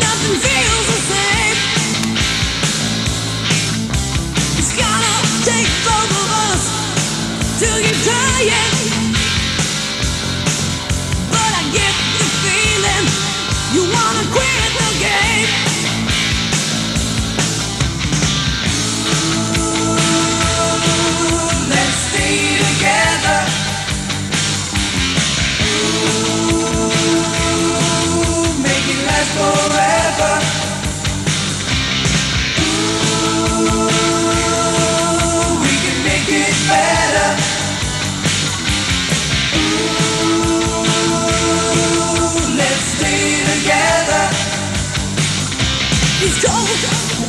nothing These cold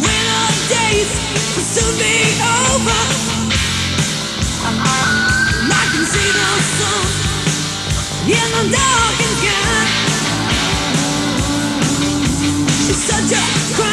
winter days will soon be over. I can see the sun in the. It's such a crime.